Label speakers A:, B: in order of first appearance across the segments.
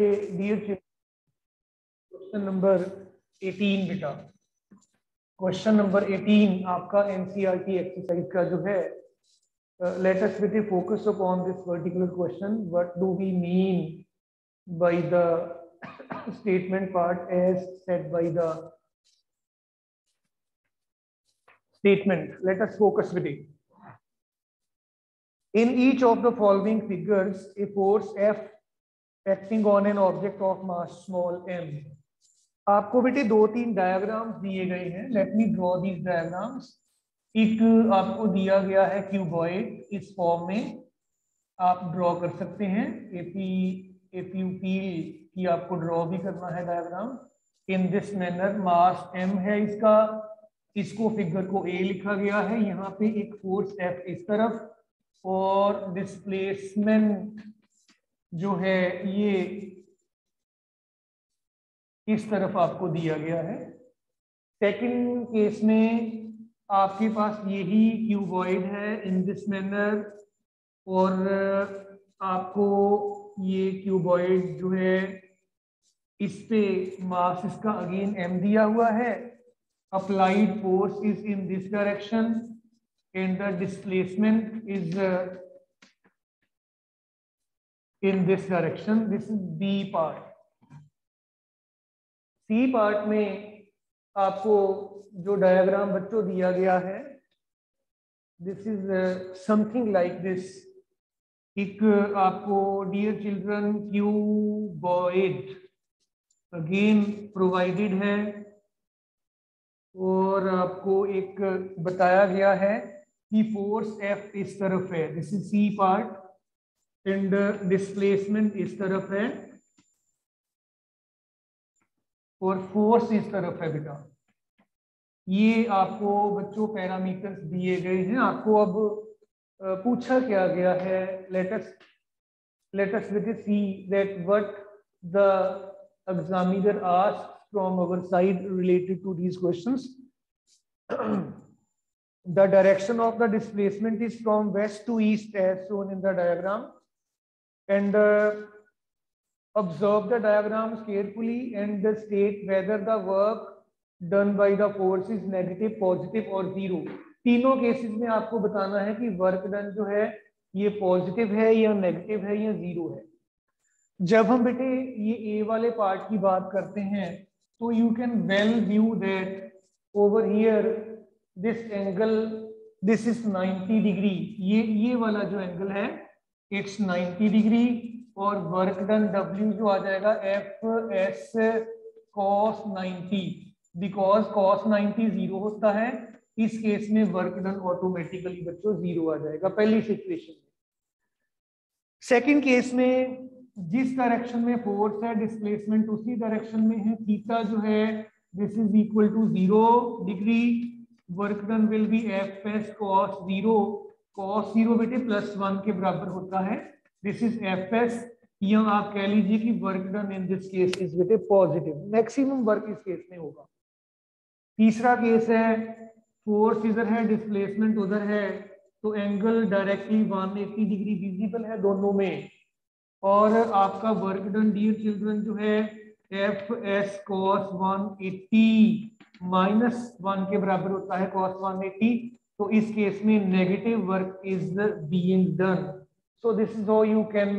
A: Question number 18 बेटा। Question number 18 आपका NCERT exercise e का जो है लेट अस बेटे focus upon this particular question what do we mean by the statement part as said by the statement? Let us focus with it in each of the following figures, a force f acting on an object of mass small m. आपको बेटे दो तीन diagrams दिए गए हैं। Let me draw these diagrams एक आपको दिया गया है क्यूबॉइड इस फॉर्म में। आप ड्रॉ कर सकते हैं। एपी एपीयूपील की आपको ड्रॉ भी करना है diagram in this manner mass M है इसका। इसको फिगर को ए लिखा गया है। यहाँ पे एक फोर्स एफ़ इस तरफ़ और डिस्प्लेसमेंट जो है ये इस तरफ़ आपको दिया गया है। सेकंड केस में आपके पास यही क्यूबॉइड है इन दिस मैनर और आपको ये क्यूबॉइड जो है, इस पे मास इसका अगेन एम दिया हुआ है। Applied force is in this direction and the displacement is in this direction. This is B part. C part में आपको जो डायग्राम बच्चों दिया गया है this is something like this एक आपको dear children cuboid again provided है. और आपको एक बताया गया है कि फोर्स एफ़ इस तरफ़ है. This is C part and displacement इस तरफ़ है। और फोर्स इस तरफ़ है बेटा। ये आपको बच्चों पैरामीटर्स दिए गए हैं। आपको अब पूछा क्या गया है? Let's let's with see that what the examiner ask from our side related to these questions the direction of the displacement is from west to east, as shown in the diagram. And uh, observe the diagrams carefully and the state whether the work done by the force is negative positive or zero तीनों cases में आपको बताना है कि work done जो है ये positive है या नेगेटिव है या ज़ीरो है जब हम बेटे ये ए वाले पार्ट की बात करते हैं तो you can well view that over here this angle this is 90 degree ये ये वाला जो एंगल है इट्स 90 डिग्री और वर्क डन डब्ल्यू जो आ जाएगा F S cos 90 because cos 90 zero होता है, इस केस में वर्क डन ऑटोमेटिकली बच्चों ज़ीरो आ जाएगा, पहली सिचुएशन में। सेकंड केस में जिस डायरेक्शन में फोर्स है डिस्प्लेसमेंट उसी डायरेक्शन में है थीटा जो है this is equal to zero degree work done will be F S cos zero cos zero बेटे प्लस वन के बराबर होता है। दिस इज़ एफ़ एस या आप कह लीजिए कि work done in this case is बेटे पॉजिटिव मैक्सिमम वर्क इस केस में होगा। तीसरा केस है। फोर्स इधर है डिस्प्लेसमेंट उधर है। तो एंगल डायरेक्टली 180 डिग्री विजिबल है दोनों में। और आपका वर्क डन डियर चिल्ड्रन जो है F S cos 180 minus one के बराबर होता है कॉस 180 तो इस केस में negative work is being done so this is how you can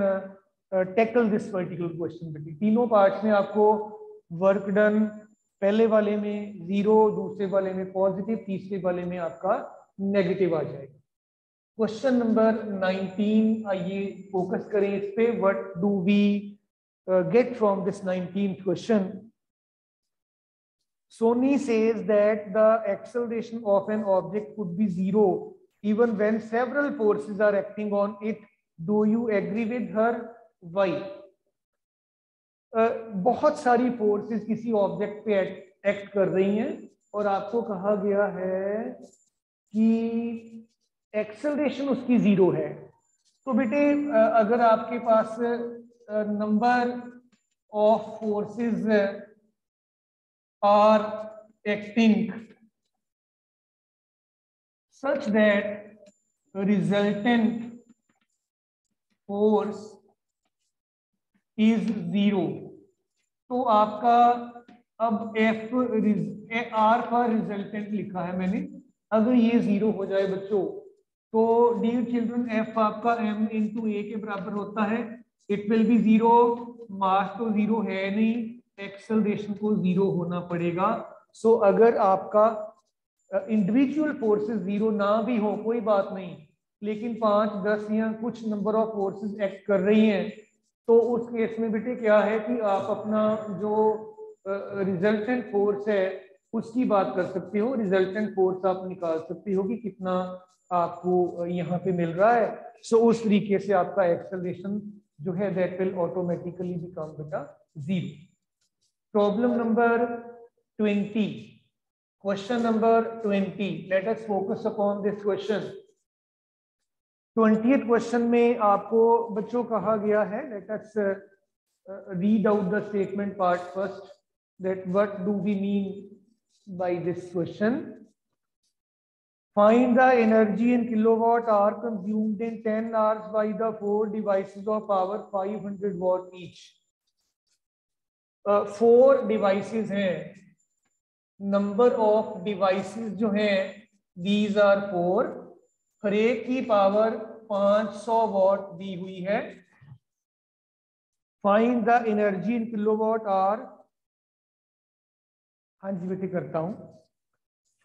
A: tackle this particular question बेटी तीनों पार्ट्स में आपको वर्क डन पहले वाले में ज़ीरो दूसरे वाले में पॉजिटिव तीसरे वाले में आपका नेगेटिव आ जाएगा क्वेश्चन नंबर 19 आइए फोकस करें इस पे what do we get from this 19th question Sony says that the acceleration of an object could be zero even when several forces are acting on it. Do you agree with her? Why? Uh, बहुत सारी forces किसी object पे act कर रही हैं और आपको कहा गया है कि एक्सेलरेशन उसकी ज़ीरो है तो बेटे अगर आपके पास number of forces are acting such that resultant force is zero तो आपका अब एफ़ आर का रिजल्टेंट लिखा है मैंने। अगर ये ज़ीरो हो जाए बच्चों तो डियर चिल्ड्रन एफ़ आपका एम इंटू ए के बराबर होता है। It will be zero mass तो ज़ीरो है नहीं। एक्सलरेशन को ज़ीरो होना पड़ेगा। सो so, अगर आपका इंडिविजुअल फोर्सेस ज़ीरो ना भी हो कोई बात नहीं लेकिन पाँच दस या कुछ नंबर ऑफ़ फोर्सेस एक्ट कर रही हैं तो उस केस में बेटे क्या है कि आप अपना जो रिजल्टेंट uh, फोर्स है उसकी बात कर सकते हो। रिजल्टेंट फोर्स आप निकाल सकते हो कि कितना आपको यहाँ पे मिल रहा है। सो so, उस तरीके से आपका एक्सलेशन जो है दैट विल ऑटोमेटिकली बिकम बेटा zero. Problem number twenty question number twenty let us focus upon this question twenty question में आपको बच्चों कहा गया है let us read out the statement part first that what do we mean by this question Find the energy in kilowatt hour consumed in 10 hours by the four devices of power 500 watt each. Four devices हैं। Number of devices जो हैं these are four हर की power 500 सौ what दी हुई है। Find the energy in kilowatt hour हाँ जी बेटे, करता हूँ।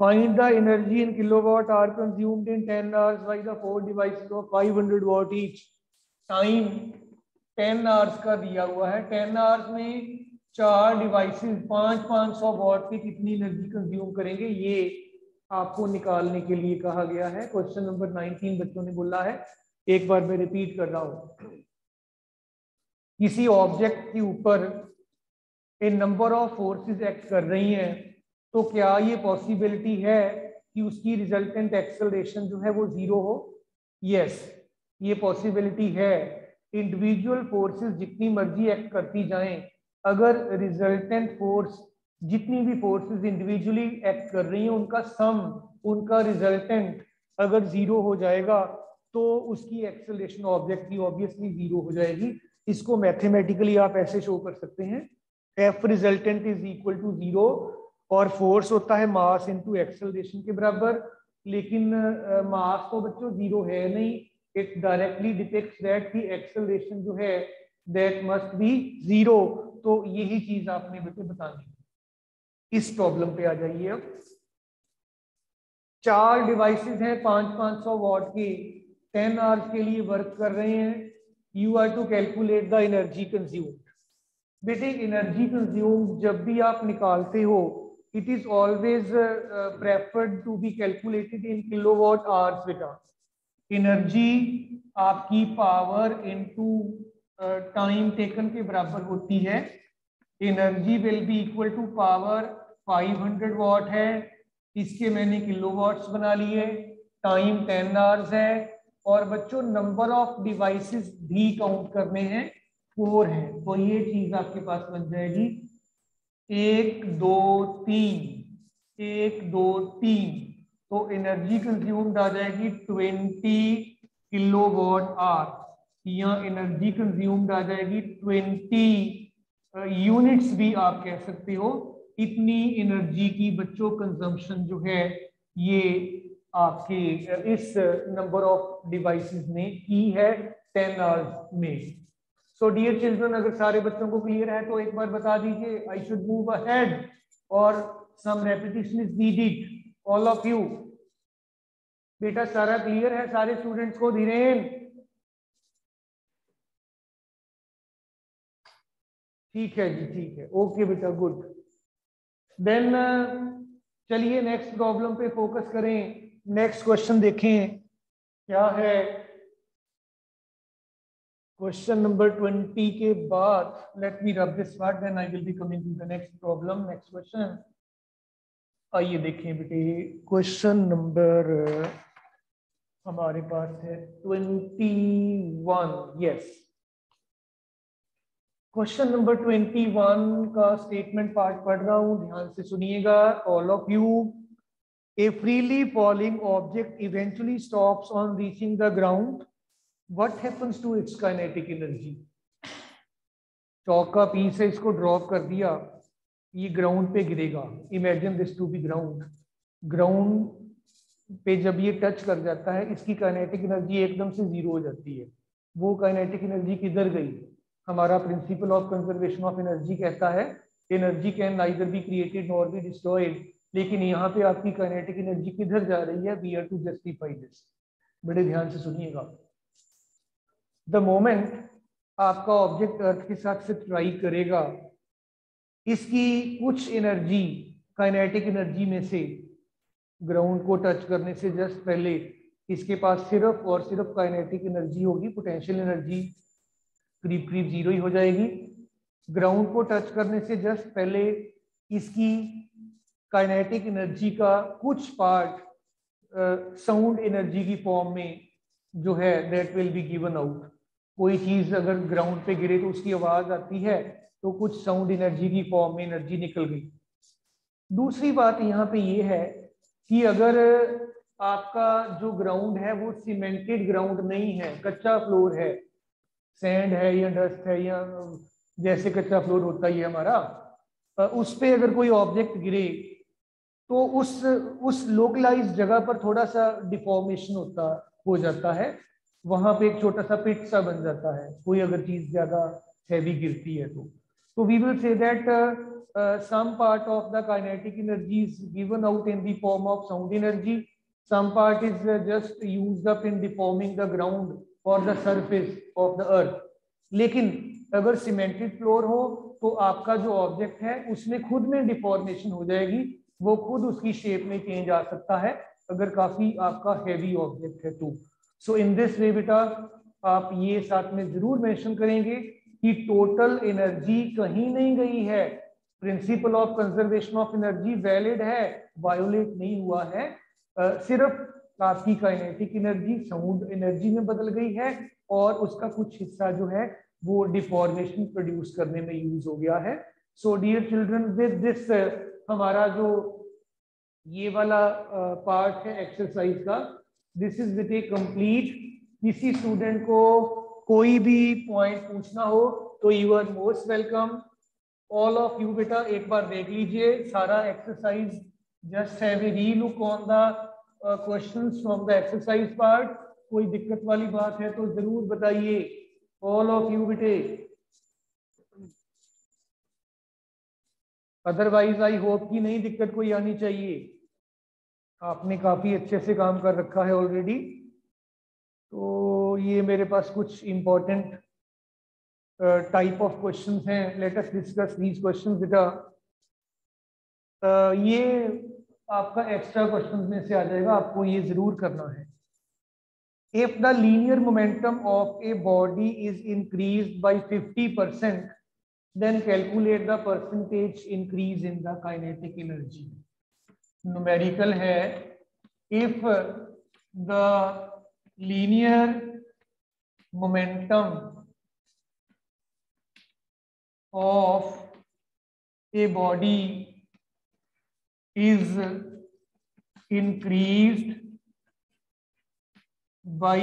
A: Find the energy in kilowatt hour consumed in ten hours by the four device of 500 hundred watt each time ten hours का दिया हुआ है। टेन आवर्स में चार डिवाइसेस पाँच पाँच सौ वॉट की कितनी एनर्जी कंज्यूम करेंगे, ये आपको निकालने के लिए कहा गया है। क्वेश्चन नंबर 19 बच्चों ने बोला है। एक बार मैं रिपीट कर रहा हूँ। किसी ऑब्जेक्ट के ऊपर a number of forces act कर रही हैं तो क्या ये पॉसिबिलिटी है कि उसकी रिजल्टेंट एक्सलेशन जो है वो ज़ीरो हो? यस ये पॉसिबिलिटी है। इंडिविजुअल फोर्सेस जितनी मर्ज़ी एक्ट करती जाएँ अगर रिजल्टेंट फोर्स जितनी भी फोर्सेस इंडिविजुअली एक्ट कर रही हैं, उनका सम उनका रिजल्टेंट अगर ज़ीरो हो जाएगा तो उसकी एक्सलेशन ऑब्जेक्ट की ऑब्वियसली ज़ीरो हो जाएगी। इसको मैथमेटिकली आप ऐसे शो कर सकते हैं। F resultant is equal to zero और फोर्स होता है मास इनटू एक्सेलरेशन के बराबर। लेकिन मास तो बच्चों ज़ीरो है नहीं। इट डायरेक्टली डिपेक्ट्स दैट की एक्सेलरेशन जो है दैट मस्ट बी ज़ीरो तो यही चीज़ आपने बेटे बतानी इस प्रॉब्लम पे आ जाइए अब। चार डिवाइसेस हैं पाँच पाँच सौ वॉट के। टेन आवर्स के लिए वर्क कर रहे हैं। You are to calculate the energy consumed बेटे एनर्जी कंज्यूम्ड जब भी आप निकालते हो is always uh, uh, preferred to be calculated in kilowatt hours beta energy आपकी पावर इनटू टाइम टेकन के बराबर होती है। Energy will be equal to power 500 watt है। इसके मैंने किलोवाट्स बना लिए। टाइम 10 आवर्स है। और बच्चों नंबर ऑफ़ डिवाइसेस भी काउंट करने हैं। फोर है। तो ये चीज़ आपके पास बन जाएगी। एक, दो, तीन। एक, दो, तीन। तो एनर्जी कंज्यूम्ड आ जाएगी ट्वेंटी किलो वॉट आर या एनर्जी कंज्यूम्ड आ जाएगी। ट्वेंटी यूनिट्स भी आप कह सकते हो। इतनी एनर्जी की बच्चों कंजम्पशन जो है, ये आपके इस नंबर ऑफ़ डिवाइसेस ने की है टेन आवर्स में। सो डियर चिल्ड्रन अगर सारे बच्चों को क्लियर है तो एक बार बता दीजिए आई शुड मूव अहेड और some repetition is needed all of you बेटा, सारा क्लियर है? सारे स्टूडेंट्स को, धीरेन। ठीक है जी, ठीक है। ओके बेटा गुड देन चलिए नेक्स्ट प्रॉब्लम पे फोकस करें। नेक्स्ट क्वेश्चन देखें। क्या है? क्वेश्चन नंबर ट्वेंटी के बाद let me rub this word then I will be coming to the next problem next question आइए देखें बेटे क्वेश्चन नंबर हमारे पास है twenty one yes question number twenty one का स्टेटमेंट पार्ट पढ़ रहा हूँ, ध्यान से सुनिएगा all of you a freely falling object eventually stops on reaching the ground what happens to its kinetic energy? Chalk का पीस है इसको ड्रॉप कर दिया ये ग्राउंड पे गिरेगा. Imagine this to be ground ground पे जब ये टच कर जाता है, इसकी काइनेटिक एनर्जी एकदम से ज़ीरो हो जाती है. वो काइनेटिक एनर्जी किधर गई? हमारा principle of conservation of energy कहता है energy can neither be created nor be destroyed लेकिन यहाँ पे आपकी काइनेटिक एनर्जी किधर जा रही है? We are to justify this बड़े ध्यान से सुनिएगा। द मोमेंट आपका ऑब्जेक्ट अर्थ के साथ से ट्राई करेगा, इसकी कुछ एनर्जी काइनेटिक एनर्जी में से ग्राउंड को टच करने से जस्ट पहले, इसके पास सिर्फ़ और सिर्फ़ काइनेटिक एनर्जी होगी पोटेंशियल एनर्जी करीब करीब ज़ीरो ही हो जाएगी। ग्राउंड को टच करने से जस्ट पहले इसकी काइनेटिक एनर्जी का कुछ पार्ट साउंड एनर्जी की फॉर्म में जो है that will be given out कोई चीज़ अगर ग्राउंड पे गिरे तो उसकी आवाज़ आती है तो कुछ साउंड एनर्जी की फॉर्म में एनर्जी निकल गई। दूसरी बात यहाँ पे ये है कि अगर आपका जो ग्राउंड है वो सीमेंटेड ग्राउंड नहीं है, कच्चा फ्लोर है सैंड है या डस्ट है या जैसे कच्चा फ्लोर होता ही है हमारा उस पर अगर कोई ऑब्जेक्ट गिरे तो उस उस लोकलाइज जगह पर थोड़ा सा डिफॉर्मेशन होता हो जाता है। वहाँ पे एक छोटा सा पिट सा बन जाता है कोई अगर चीज़ ज़्यादा हैवी गिरती है तो। तो we will say that some part of the kinetic energy is given out in the of sound energy. Some part is uh, just used up in deforming the ground. Or the surface of the earth. लेकिन अगर cemented floor हो तो आपका जो object है उसमें खुद में डिफॉर्मेशन हो जाएगी। वो खुद उसकी शेप में चेंज आ सकता है अगर काफ़ी आपका हैवी ऑब्जेक्ट है तो। सो इन दिस वे बेटा आप ये साथ में ज़रूर मेंशन करेंगे कि टोटल एनर्जी कहीं नहीं गई है। Principle of conservation of energy valid है वायोलेट नहीं हुआ है। uh, सिर्फ़ आपकी काइनेटिक एनर्जी साउंड एनर्जी में बदल गई है और उसका कुछ हिस्सा जो है वो डिफॉर्मेशन प्रोड्यूस करने में यूज़ हो गया है। So dear children with this हमारा जो ये वाला पार्ट uh, है एक्सरसाइज का this is with a complete किसी स्टूडेंट को कोई भी पॉइंट पूछना हो तो you are most welcome all of you बेटा एक बार देख लीजिए सारा exercise just a relook on the questions from the exercise part कोई दिक्कत वाली बात है तो ज़रूर बताइए। ऑल ऑफ़ यू बेटे। अदरवाइज़ आई होप की नहीं दिक्कत कोई आनी चाहिए। आपने काफ़ी अच्छे से काम कर रखा है ऑलरेडी तो ये मेरे पास कुछ इंपॉर्टेंट टाइप ऑफ़ क्वेश्चंस हैं। Let us discuss these questions बेटा। ये आपका एक्स्ट्रा क्वेश्चन में से आ जाएगा, आपको ये ज़रूर करना है। If the linear momentum of a body is increase by fifty percent then calculate the percentage increase in the kinetic energy numerical है if the linear momentum of a body is increased by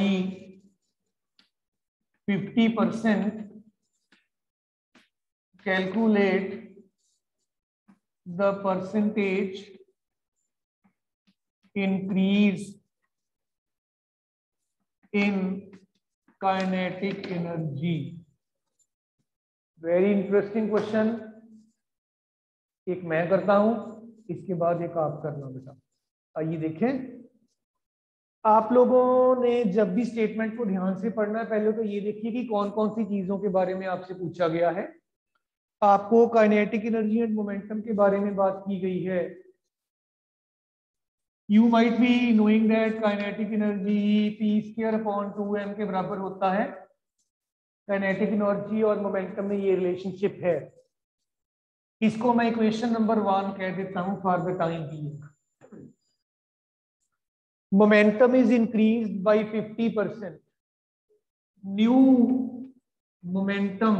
A: 50 percent calculate the percentage increase in kinetic energy very interesting question एक मैं करता हूँ इसके बाद एक आप करना बेटा। आइए देखें। आप लोगों ने जब भी स्टेटमेंट को ध्यान से पढ़ना है, पहले तो ये देखिए कि कौन कौन सी चीज़ों के बारे में आपसे पूछा गया है। आपको काइनेटिक एनर्जी एंड मोमेंटम के बारे में बात की गई है। You might be knowing kinetic energy energy p square upon 2m के बराबर होता है। काइनेटिक एनर्जी और मोमेंटम में ये रिलेशनशिप है। इसको मैं इक्वेशन नंबर वन कह देता हूँ for the time being momentum is increased by 50 percent new momentum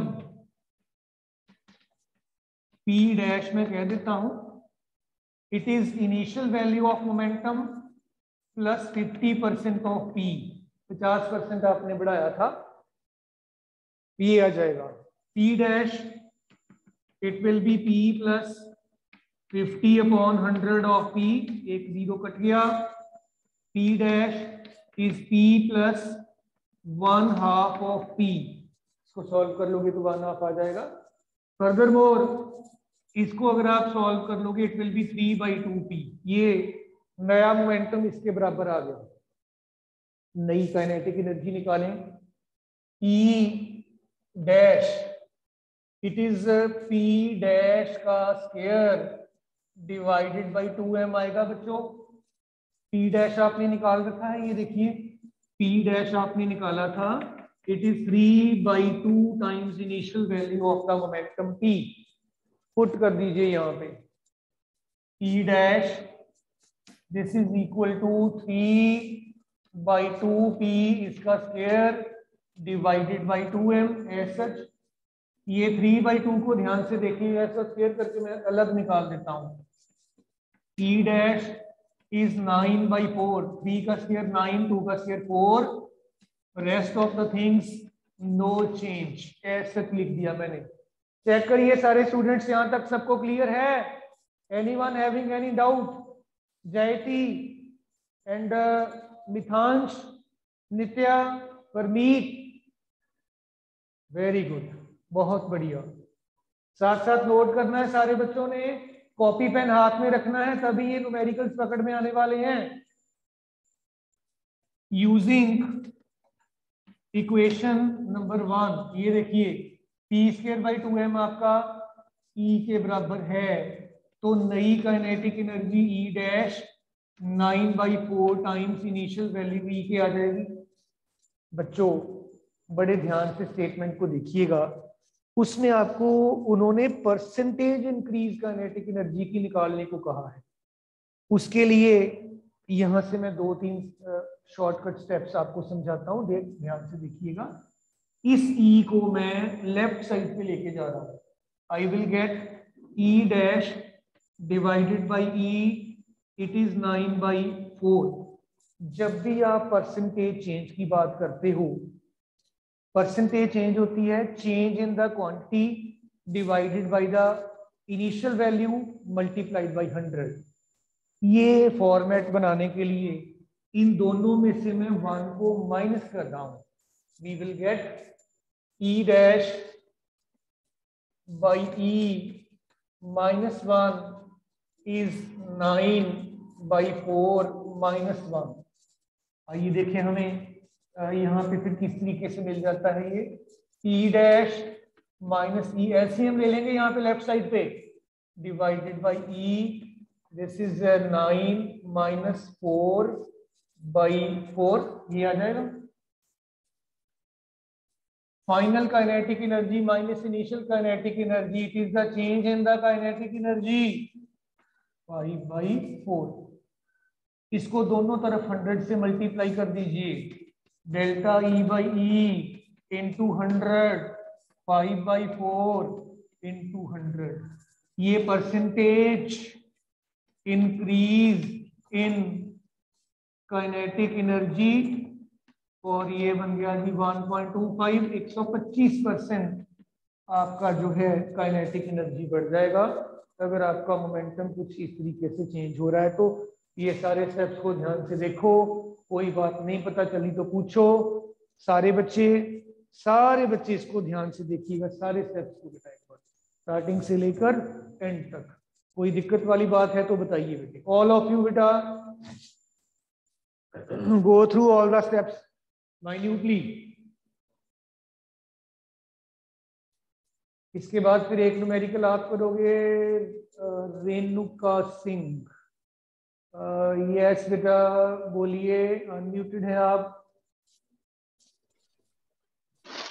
A: p dash में कह देता हूँ. It is initial value of momentum plus 50 percent of p. 50 percent आपने बढ़ाया था. ये आ जाएगा. P dash it will be p plus 50 upon 100 of p. एक ज़ीरो कट गया। P dash is p plus one half of p. इसको solve कर लोगे तो वन हाफ़ आ जाएगा। फर्दर मोर इसको अगर आप सॉल्व कर लोगे it will be three by two P ये नया मोमेंटम इसके बराबर आ गया। नई काइनेटिक एनर्जी निकालें। E dash it is P dash का स्केयर डिवाइडेड टू एम आएगा बच्चों। पी डैश आपने निकाल रखा है, ये देखिए। पी डैश आपने निकाला था। It is three by two times initial value of the momentum P put कर दीजिए यहाँ पे। P dash this is equal to three by two P इसका square divided by two M as such ये three by two को ध्यान से देखिए ऐसा स्केयर करके मैं अलग निकाल देता हूँ। P dash is nine by four three का स्केयर नाइन टू का square four rest of the things no change ऐसे लिख दिया मैंने। चेक करिए सारे स्टूडेंट्स यहाँ तक सबको क्लियर है? Any one having any doubt Jayati and Mithansh Nitya Parmeet very good बहुत बढ़िया। साथ साथ नोट करना है सारे बच्चों ने कॉपी पेन हाथ में रखना है, तभी ये न्यूमेरिकल्स पकड़ में आने वाले हैं। यूजिंग इक्वेशन नंबर वन ये देखिए P square by two M आपका ई e के बराबर है। तो नई kinetic energy E dash nine by four times initial value E के आ जाएगी। बच्चों, बड़े ध्यान से स्टेटमेंट को देखिएगा। उसमें आपको, उन्होंने परसेंटेज इंक्रीज काइनेटिक एनर्जी की निकालने को कहा है। उसके लिए यहाँ से मैं दो तीन शॉर्टकट स्टेप्स आपको समझाता हूँ। ध्यान से देखिएगा। इस ई e को मैं लेफ़्ट साइड पे लेके जा रहा हूँ। I will get E dash divided by E it is nine by four जब भी आप परसेंटेज चेंज की बात करते हो परसेंटेज चेंज होती है change in the quantity divided by the initial value multiplied by hundred ये फॉर्मेट बनाने के लिए इन दोनों में से मैं वन को माइनस कर रहा हूँ। We will get E dash by E minus one is nine by four minus one आइए देखें हमें। यहाँ पे फिर किस तरीके से मिल जाता है ये? E dash minus E LCM ले लेंगे यहाँ पे लेफ़्ट साइड पे। Divided by E this is nine minus four by four ये आ जाएगा। Final kinetic energy minus initial kinetic energy it is the change in the kinetic energy five by four इसको दोनों तरफ़ हंड्रेड से multiply कर दीजिए। Delta E by E into 100 5 by 4 into 100 ये percentage increase in kinetic energy और ये बन गया जी 1.25 125 परसेंट आपका जो है काइनेटिक एनर्जी बढ़ जाएगा। अगर आपका मोमेंटम कुछ इस तरीके से चेंज हो रहा है तो ये सारे स्टेप्स को ध्यान से देखो। कोई बात नहीं, पता चली तो पूछो। सारे बच्चे सारे बच्चे इसको ध्यान से देखिएगा, सारे स्टेप्स को बेटा स्टार्टिंग से लेकर एंड तक। कोई दिक्कत वाली बात है तो बताइए बेटे। ऑल ऑफ़ यू बेटा go through all the steps minutely इसके बाद फिर एक न्यूमेरिकल आप करोगे रेणुका सिंह। यस बेटा बोलिए अनम्यूटेड है आप।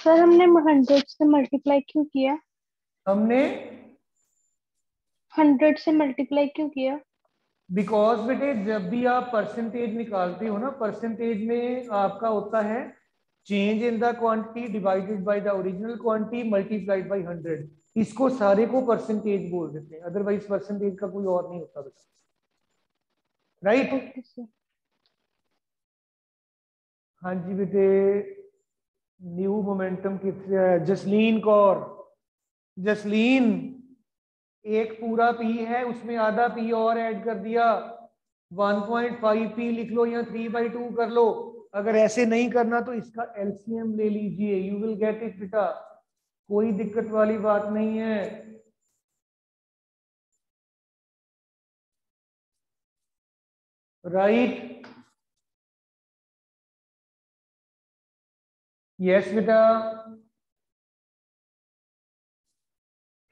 B: सर हमने हंड्रेड से मल्टीप्लाई क्यों किया?
A: हमने?
B: हंड्रेड से मल्टीप्लाई क्यों किया?
A: बिकॉज़ बेटे जब भी आप परसेंटेज निकालते हो ना परसेंटेज में आपका होता है change in the quantity divided by the original quantity multiplied by hundred इसको सारे को परसेंटेज बोल देते हैं। अदरवाइज़ परसेंटेज का कोई और नहीं होता बेटा। राइट हाँ जी बेटे न्यू मोमेंटम कितने जसलीन कौर। जसलीन एक पूरा पी है उसमें आधा पी और ऐड कर दिया। 1.5 पी लिख लो या 3 बाई टू कर लो। अगर ऐसे नहीं करना तो इसका एलसीएम ले लीजिए। यू विल गेट इट बेटा। कोई दिक्कत वाली बात नहीं है। राइट यस बेटा।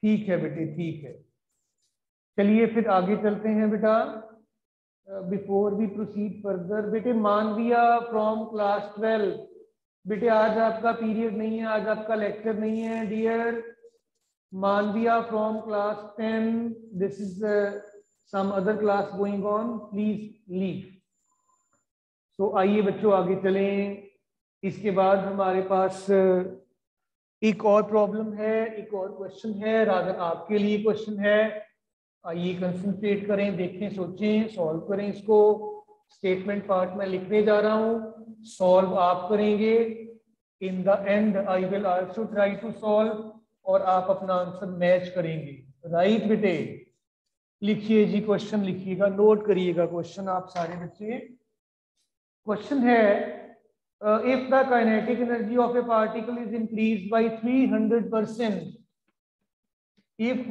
A: ठीक है बेटे, ठीक है। चलिए फिर आगे चलते हैं बेटा। बिफोर वी प्रोसीड फर्दर बेटे मानविया फ्रॉम क्लास ट्वेल्व बेटे, आज आपका पीरियड नहीं है, आज आपका लेक्चर नहीं है dear Manviya from class ten this is some other class going on please leave so आइए बच्चों, आगे चलें। इसके बाद हमारे पास एक और प्रॉब्लम है, एक और क्वेश्चन है राधर आपके लिए क्वेश्चन है। आइए कंसंट्रेट करें, देखें, सोचें सॉल्व करें इसको। स्टेटमेंट पार्ट में लिखने जा रहा हूँ। सॉल्व आप करेंगे। In the end I will also try to solve और आप अपना आंसर मैच करेंगे। राइट बेटे? लिखिए जी क्वेश्चन लिखिएगा नोट करिएगा क्वेश्चन आप सारे बच्चे। क्वेश्चन है if the kinetic energy of a particle is increase by 300 percent if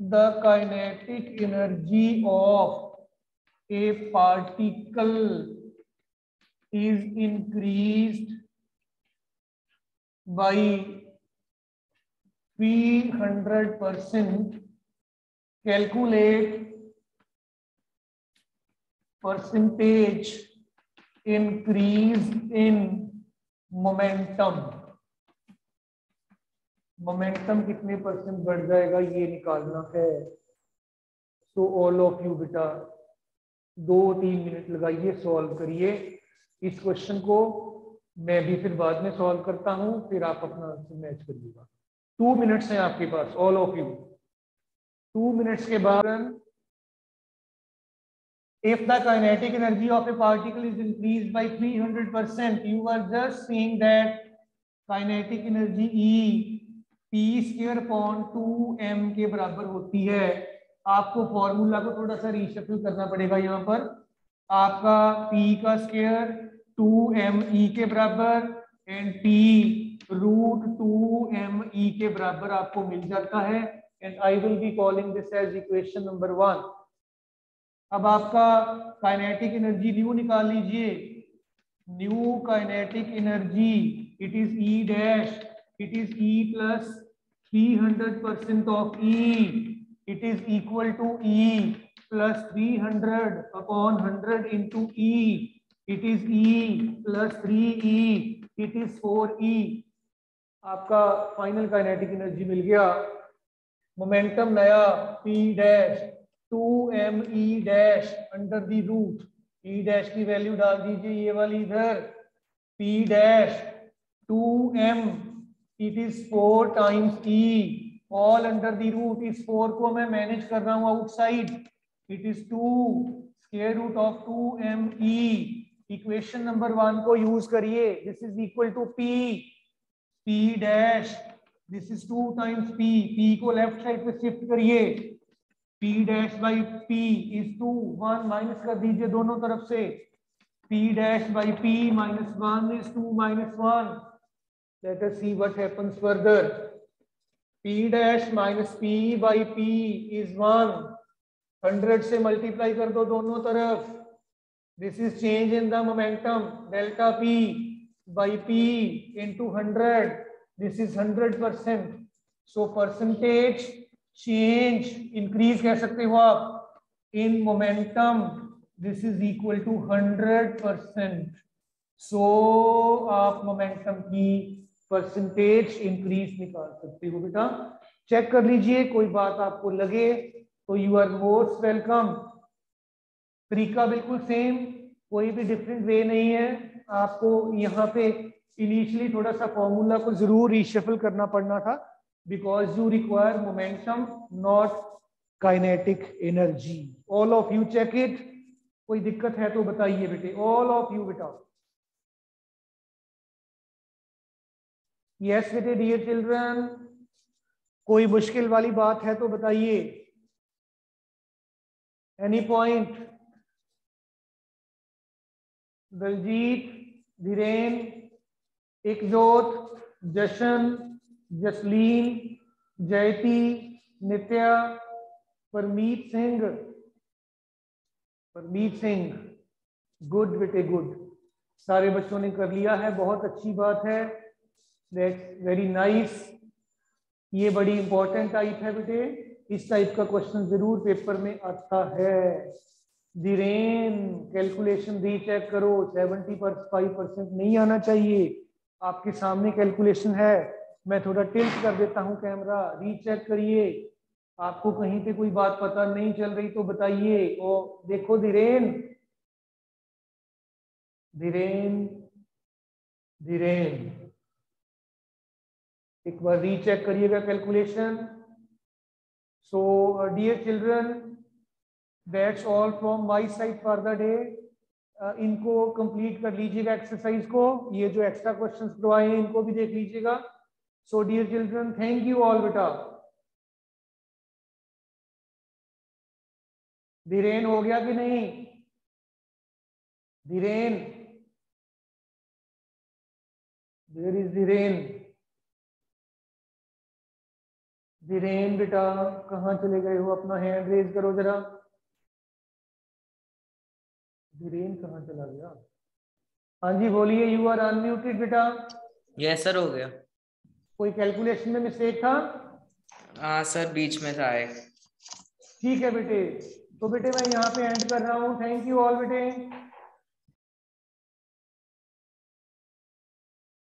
A: the kinetic energy of a particle is increase by 300 percent calculate percentage increase in momentum. Momentum कितने percent बढ़ जाएगा ये निकालना है। सो ऑल ऑफ़ यू बेटा, दो तीन minute लगाइए सॉल्व करिए। इस क्वेश्चन को मैं भी फिर बाद में सॉल्व करता हूँ, फिर आप अपना आंसर मैच करिएगा। टू मिनट्स हैं आपके पास all of you two minutes के बाद if the kinetic energy of a particle is increased by 300 percent you are just seeing that kinetic energy E p square upon 2m के बराबर होती है आपको फॉर्मूला को थोड़ा सा रीशफल करना पड़ेगा यहाँ पर आपका p का स्केयर 2me के बराबर एंड p रूट 2me के बराबर आपको मिल जाता है and I will be calling this as equation number one अब आपका काइनेटिक एनर्जी न्यू निकाल लीजिए। New kinetic energy it is E dash it is E plus three hundred percent of E it is equal to E plus three hundred upon hundred into E it is E plus three E it is four E आपका final kinetic energy मिल गया। Momentum नया P dash two M E dash under the root E dash की value डाल दीजिए ये वाली इधर. P dash two M it is four times E all under the root इस फोर को मैं मैनेज कर रहा हूँ outside it is two square root of two M E equation number one को यूज़ करिए. This is equal to P P dash this is two times p. P को left side पे shift करिए. P dash by P is two one minus कर दीजिए दोनों तरफ़ से. P dash by P minus one is two minus one let see what happens further p dash minus P by P is one hundred से multiply कर दो दोनों तरफ़. This is change in the momentum delta P by P into hundred this is 100 percent. So, percentage change increase कह सकते हो आप momentum this is equal to hundred percent so आप मोमेंटम की परसेंटेज इंक्रीज निकाल सकते हो बेटा। चेक कर लीजिए, कोई बात आपको लगे तो यू आर मोस्ट वेलकम तरीका बिल्कुल सेम कोई भी डिफरेंट वे नहीं है। आपको यहाँ पे इनिशियली थोड़ा सा फॉर्मूला को ज़रूर रिशफल करना पड़ना था because you require momentum not kinetic energy all of you check it कोई दिक्कत है तो बताइए बेटे ऑल ऑफ़ यू बेटा यस बेटे डियर चिल्ड्रन कोई मुश्किल वाली बात है तो बताइए any point Daljeet Dhiren Ekjot, Jashan, Jasleen, Jayati, Nitya, Parmeet Singh. Parmeet Singh good बेटे गुड सारे बच्चों ने कर लिया है, बहुत अच्छी बात है। दैट्स वेरी नाइस ये बड़ी इंपॉर्टेंट टाइप है बेटे। इस टाइप का क्वेश्चन ज़रूर पेपर में आता है। धीरेन कैलकुलेशन रीचेक करो। सेवेंटी पर फाइव परसेंट नहीं आना चाहिए। आपके सामने कैलकुलेशन है। मैं थोड़ा टिल्ट कर देता हूँ कैमरा रीचेक करिए। आपको कहीं पे कोई बात पता नहीं चल रही तो बताइए। और देखो धीरेन। धीरेन। धीरेन। एक बार रीचेक करिएगा calculation so dear children that's all from my side for the day इनको कंप्लीट कर लीजिएगा एक्सरसाइज को। ये जो एक्स्ट्रा क्वेश्चंस करवाए हैं, इनको भी देख लीजिएगा। So dear children thank you all बेटा। धीरेन, हो गया कि नहीं? Dhiren. There is Dhiren? Dhiren, बेटा, कहाँ चले गए हो अपना? हैंड रेज करो जरा। धीरेन कहाँ चला गया? हाँ जी बोलिए यू आर अनम्यूटेड बेटा।
C: यस सर हो गया।
A: कोई कैलकुलेशन में मिस्टेक था?
C: हाँ सर बीच में था एक।
A: ठीक है बेटे। तो बेटे मैं यहाँ पे एंड कर रहा हूँ। थैंक यू ऑल बेटे।